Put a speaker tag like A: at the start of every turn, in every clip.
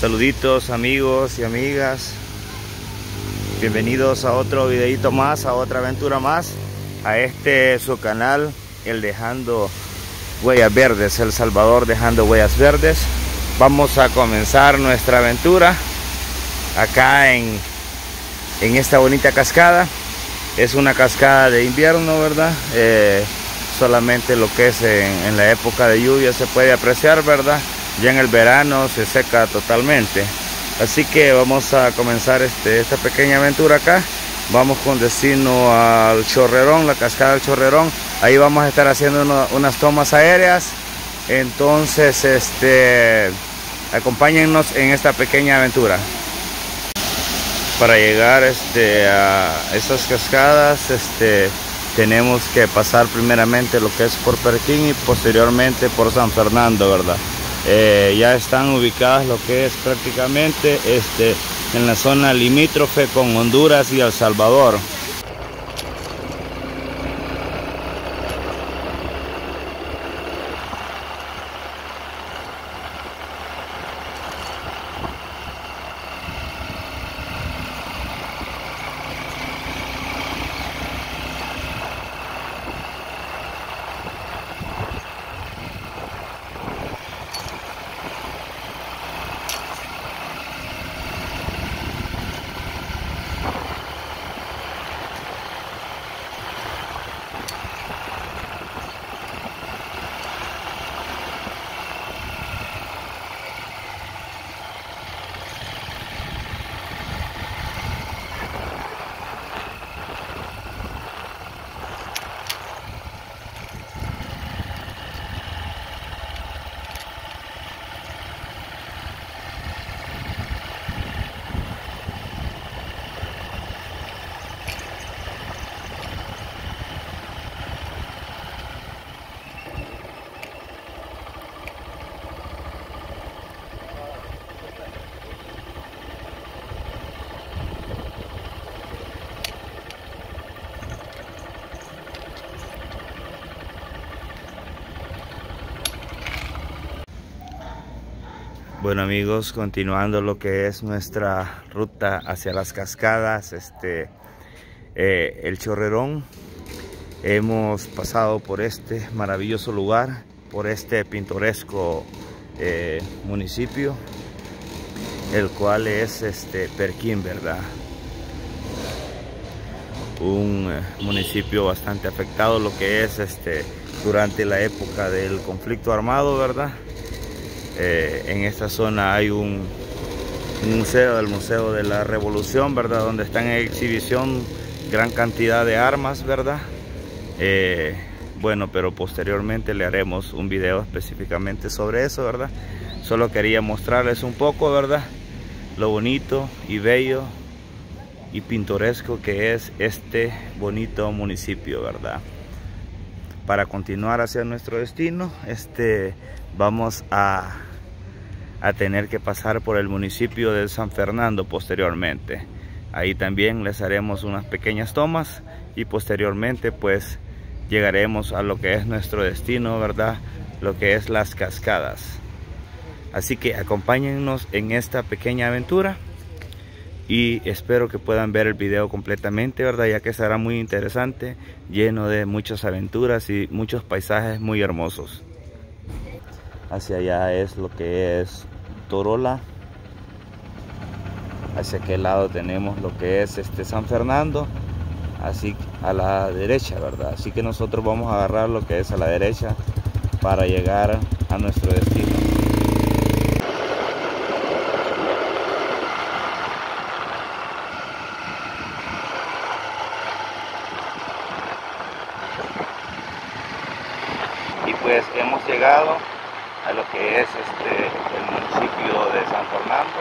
A: Saluditos amigos y amigas. Bienvenidos a otro videito más, a otra aventura más. A este su canal, el Dejando Huellas Verdes, El Salvador Dejando Huellas Verdes. Vamos a comenzar nuestra aventura acá en, en esta bonita cascada. Es una cascada de invierno, ¿verdad? Eh, solamente lo que es en, en la época de lluvia se puede apreciar, ¿verdad? Ya en el verano se seca totalmente. Así que vamos a comenzar este, esta pequeña aventura acá. Vamos con destino al chorrerón la cascada del chorrerón. Ahí vamos a estar haciendo unas tomas aéreas. Entonces este acompáñennos en esta pequeña aventura. Para llegar este, a esas cascadas este, tenemos que pasar primeramente lo que es por Perquín y posteriormente por San Fernando verdad eh, ya están ubicadas lo que es prácticamente este, en la zona limítrofe con Honduras y El Salvador. Bueno amigos, continuando lo que es nuestra ruta hacia las cascadas, este, eh, el Chorrerón, hemos pasado por este maravilloso lugar, por este pintoresco eh, municipio, el cual es este Perquín, ¿verdad? Un eh, municipio bastante afectado, lo que es este durante la época del conflicto armado, ¿verdad? Eh, en esta zona hay un, museo, el Museo de la Revolución, ¿verdad? Donde están en exhibición gran cantidad de armas, ¿verdad? Eh, bueno, pero posteriormente le haremos un video específicamente sobre eso, ¿verdad? Solo quería mostrarles un poco, ¿verdad? Lo bonito y bello y pintoresco que es este bonito municipio, ¿verdad? Para continuar hacia nuestro destino, este, vamos a a tener que pasar por el municipio de San Fernando posteriormente. Ahí también les haremos unas pequeñas tomas y posteriormente pues llegaremos a lo que es nuestro destino, ¿verdad? Lo que es las cascadas. Así que acompáñennos en esta pequeña aventura y espero que puedan ver el video completamente, ¿verdad? Ya que será muy interesante, lleno de muchas aventuras y muchos paisajes muy hermosos. Hacia allá es lo que es Torola. Hacia aquel lado tenemos lo que es este San Fernando. Así a la derecha, ¿verdad? Así que nosotros vamos a agarrar lo que es a la derecha para llegar a nuestro destino. Y pues hemos llegado a lo que es este, el municipio de San Fernando.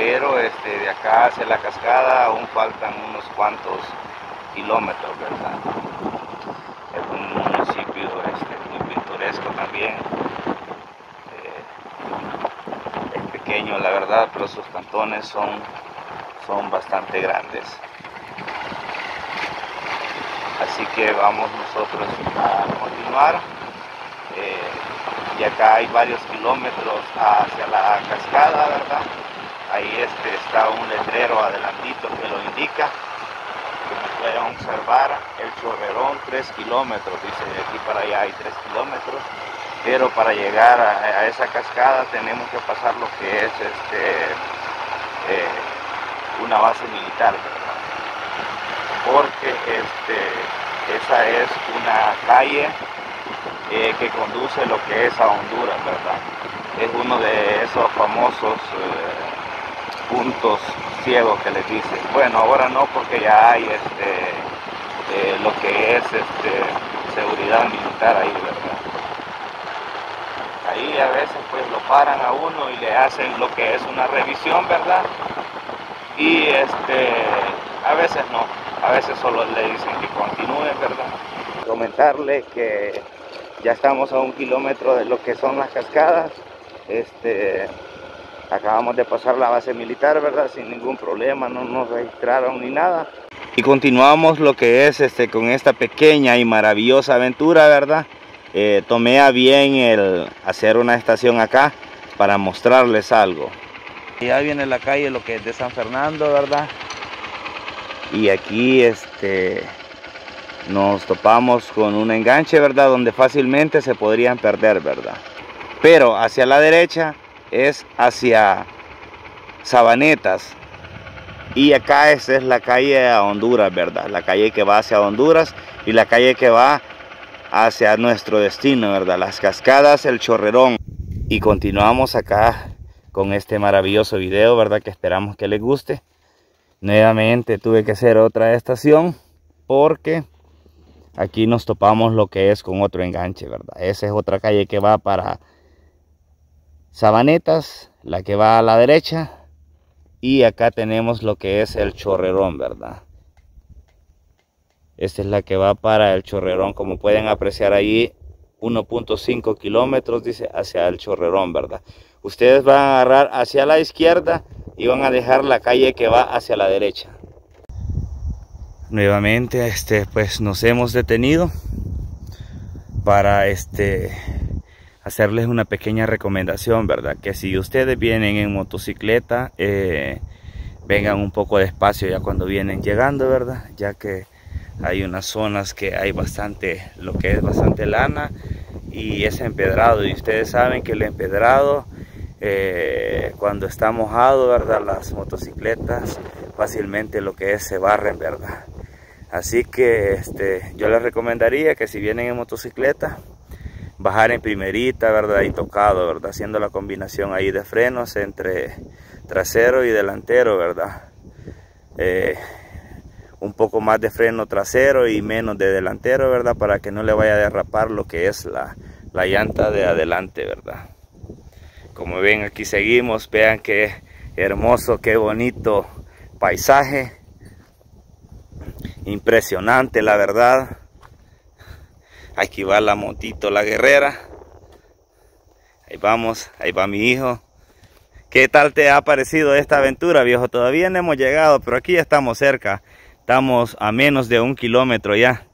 A: Pero este, de acá hacia la cascada aún faltan unos cuantos kilómetros, ¿verdad? Es un municipio este, muy pintoresco también. Eh, es pequeño, la verdad, pero sus cantones son, son bastante grandes. Así que vamos nosotros a continuar. Eh, y acá hay varios kilómetros hacia la cascada, ¿verdad? Está un letrero adelantito que lo indica. Como pueden observar, el chorrerón 3 kilómetros, dice de aquí para allá hay 3 kilómetros, pero para llegar a, esa cascada tenemos que pasar lo que es este, eh, una base militar, ¿verdad? Porque este, esa es una calle eh, que conduce lo que es a Honduras, ¿verdad? Es uno de esos famosos eh, puntos ciegos que les dicen. Bueno, ahora no porque ya hay este, eh, lo que es este, seguridad militar ahí, ¿verdad? Ahí a veces pues lo paran a uno y le hacen lo que es una revisión, ¿verdad? Y este, a veces no, a veces solo le dicen que continúe, ¿verdad? Comentarle que ya estamos a un kilómetro de lo que son las cascadas. Este, acabamos de pasar la base militar, ¿verdad? Sin ningún problema, no nos registraron ni nada. Y continuamos lo que es este, con esta pequeña y maravillosa aventura, ¿verdad? Eh, tomé a bien el hacer una estación acá para mostrarles algo. Ya viene la calle, lo que es de San Fernando, ¿verdad? Y aquí este, nos topamos con un enganche, ¿verdad? Donde fácilmente se podrían perder, ¿verdad? Pero hacia la derecha es hacia Sabanetas. Y acá esa es la calle a Honduras, ¿verdad? La calle que va hacia Honduras y la calle que va hacia nuestro destino, ¿verdad? Las cascadas, el chorrerón. Y continuamos acá con este maravilloso video, ¿verdad? Que esperamos que les guste. Nuevamente tuve que hacer otra estación porque aquí nos topamos lo que es con otro enganche, ¿verdad? Esa es otra calle que va para Sabanetas, la que va a la derecha. Y acá tenemos lo que es el chorrerón, ¿verdad? Esta es la que va para el chorrerón. Como pueden apreciar ahí, 1.5 kilómetros, dice, hacia el chorrerón, ¿verdad? Ustedes van a agarrar hacia la izquierda y van a dejar la calle que va hacia la derecha nuevamente este pues nos hemos detenido para este hacerles una pequeña recomendación verdad que si ustedes vienen en motocicleta eh, vengan un poco despacio ya cuando vienen llegando verdad ya que hay unas zonas que hay bastante lo que es bastante lana y es empedrado. Y ustedes saben que el empedrado eh, cuando está mojado verdad las motocicletas fácilmente lo que es se barren verdad Así que este, yo les recomendaría que si vienen en motocicleta, bajar en primerita, ¿verdad? Y tocado, ¿verdad? Haciendo la combinación ahí de frenos entre trasero y delantero, ¿verdad? Eh, un poco más de freno trasero y menos de delantero, ¿verdad? Para que no le vaya a derrapar lo que es la, la llanta de adelante, ¿verdad? Como ven, aquí seguimos, vean qué hermoso, qué bonito paisaje impresionante la verdad aquí va la motito la guerrera. Ahí vamos ahí va mi hijo. ¿qué tal te ha parecido esta aventura viejo? todavía no hemos llegado pero aquí estamos cerca. Estamos a menos de un kilómetro ya.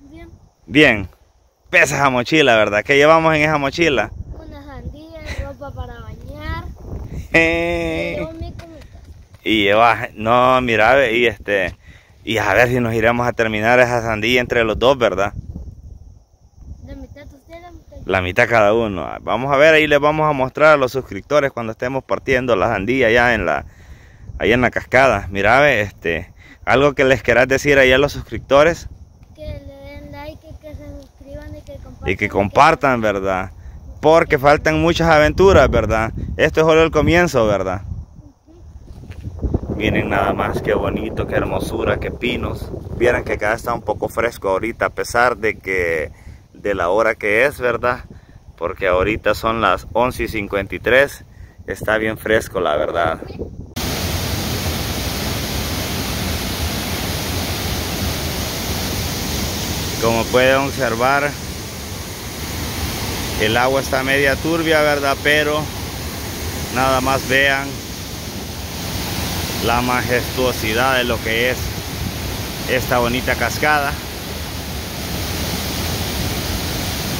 A: Bien. Bien. Pesa esa mochila verdad ¿qué llevamos en esa mochila?
B: una sandía ropa para bañar.
A: Y lleva no mira y este y a ver si nos iremos a terminar esa sandía entre los dos, ¿verdad?
B: La mitad
A: cada uno. Vamos a ver, ahí les vamos a mostrar a los suscriptores cuando estemos partiendo la sandía allá en la, ahí en la cascada. Mira, este, algo que les querás decir ahí a los suscriptores.
B: Que le den like, y que se suscriban y que compartan.
A: Y que compartan, ¿verdad? Porque faltan muchas aventuras, ¿verdad? Esto es solo el comienzo, ¿verdad? Miren nada más, qué bonito, qué hermosura, qué pinos. Vieran que acá está un poco fresco ahorita, a pesar de que de la hora que es, ¿verdad? Porque ahorita son las 11 y 53. Está bien fresco, la verdad. Como pueden observar, el agua está media turbia, ¿verdad? Pero nada más vean la majestuosidad de lo que es esta bonita cascada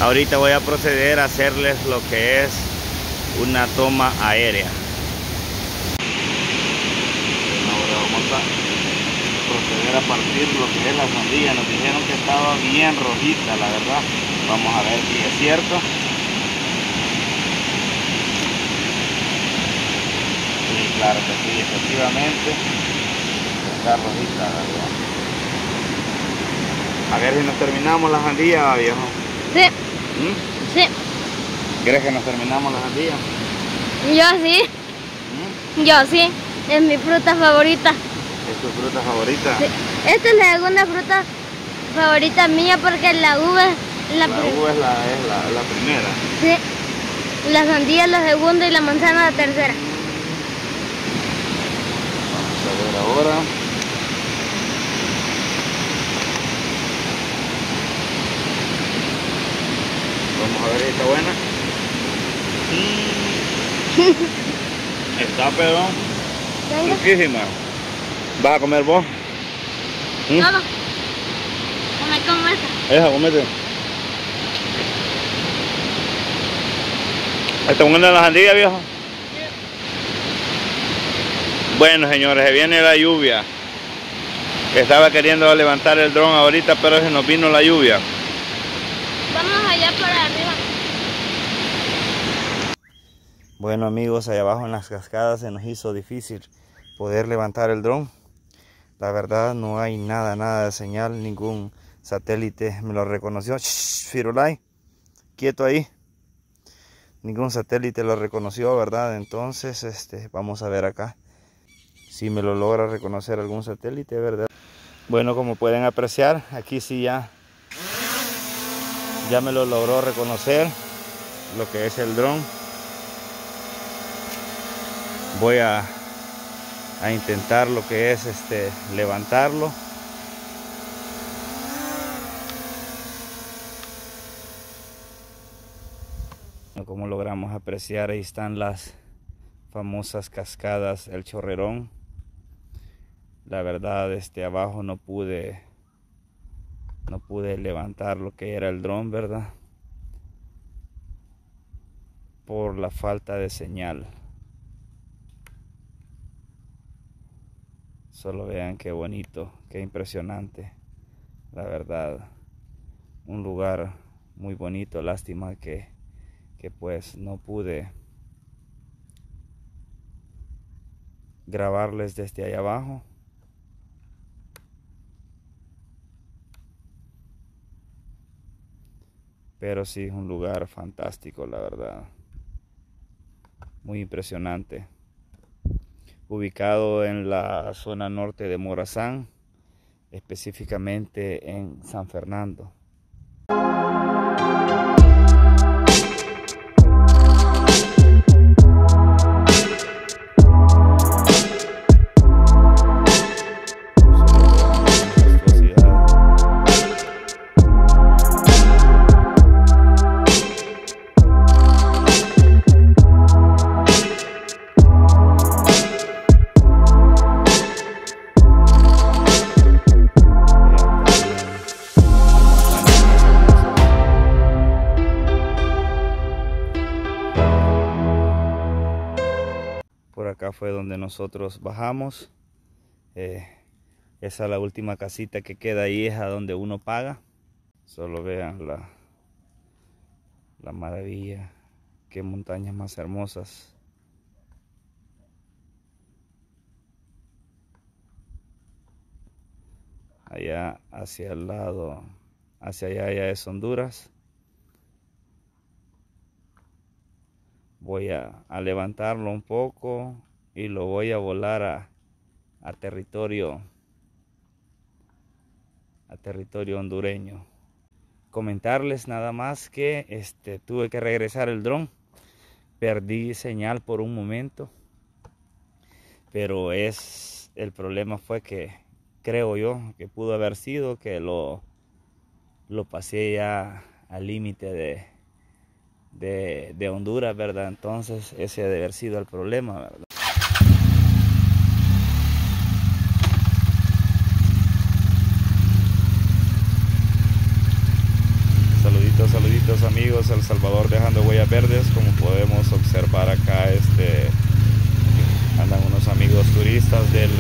A: ahorita voy a proceder a hacerles lo que es una toma aérea. Proceder a partir lo que es la sandía nos dijeron que estaba bien rojita la verdad. Vamos a ver si es cierto. Sí claro que sí efectivamente. Está rojita la verdad. A ver si nos terminamos la sandía viejo.
B: Sí,
A: ¿Mm?
B: sí.
A: ¿Crees que nos terminamos la sandía?
B: Yo sí,
A: ¿Mm?
B: yo sí. Es mi fruta favorita.
A: ¿Es tu fruta favorita?
B: Sí. Esta es la segunda fruta favorita mía porque la uva es la,
A: La uva es la, es la, la primera.
B: Sí. La sandía es la segunda y la manzana la tercera.
A: Vamos a ver ahora. Vamos a ver si está buena. Mm. Está pero
B: Venga,
A: riquísima. ¿Vas a comer vos? ¿Mm?
B: todo. Come como esta.
A: Esa, comete. ¿Está buena la sandía, viejo? Bueno, señores, se viene la lluvia. Estaba queriendo levantar el dron ahorita, pero se nos vino la lluvia.
B: Vamos allá para
A: Bueno amigos, allá abajo en las cascadas se nos hizo difícil poder levantar el dron. La verdad no hay nada, nada de señal, ningún satélite me lo reconoció. Shh, Firulai, quieto ahí. Ningún satélite lo reconoció, ¿verdad? Entonces, este, vamos a ver acá si me lo logra reconocer algún satélite, ¿verdad? Bueno, como pueden apreciar, aquí sí ya, ya me lo logró reconocer lo que es el dron voy a, a intentar lo que es este levantarlo. Como logramos apreciar ahí están las famosas cascadas el chorrerón. La verdad este abajo no pude no pude levantar lo que era el dron verdad por la falta de señal Solo vean qué bonito, qué impresionante. La verdad, un lugar muy bonito. Lástima que, que pues no pude grabarles desde allá abajo. Pero sí, un lugar fantástico, la verdad. Muy impresionante ubicado en la zona norte de Morazán, específicamente en San Fernando. Por acá fue donde nosotros bajamos. Eh, esa es la última casita que queda ahí, es a donde uno paga. Solo vean la, la maravilla. Qué montañas más hermosas. Allá hacia el lado, hacia allá ya es Honduras. Voy a, levantarlo un poco y lo voy a volar a, a territorio a territorio hondureño. Comentarles nada más que este tuve que regresar el dron. Perdí señal por un momento. Pero es el problema fue que creo yo que pudo haber sido que lo lo pasé ya al límite de, de, de Honduras, ¿verdad? Entonces ese debe haber sido el problema, ¿verdad? Saludito, saludito. bonitos amigos, El Salvador dejando huellas verdes, como podemos observar acá, este, andan unos amigos turistas del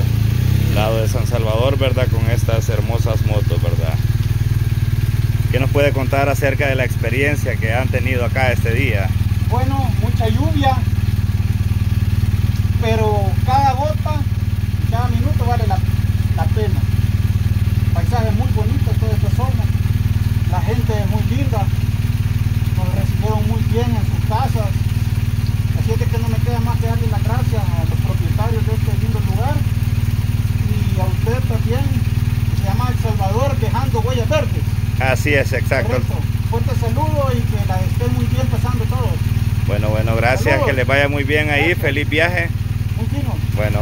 A: lado de San Salvador, ¿verdad? Con estas hermosas motos, ¿verdad? ¿Qué nos puede contar acerca de la experiencia que han tenido acá este día?
C: Bueno, mucha lluvia, pero cada gota, cada minuto vale la, la pena. Paisaje muy bonito toda esta zona, la gente es muy linda, nos recibieron muy bien en sus casas, así es que no me queda más que darle las gracias a los propietarios de este lindo lugar y a usted también, se llama El Salvador dejando huellas verdes.
A: Así es, exacto.
C: Correcto. Fuerte saludo y que la esté muy bien pasando todos.
A: Bueno, bueno, gracias,
C: Saludos.
A: que les vaya muy bien ahí,
C: Gracias.
A: feliz viaje. Bueno.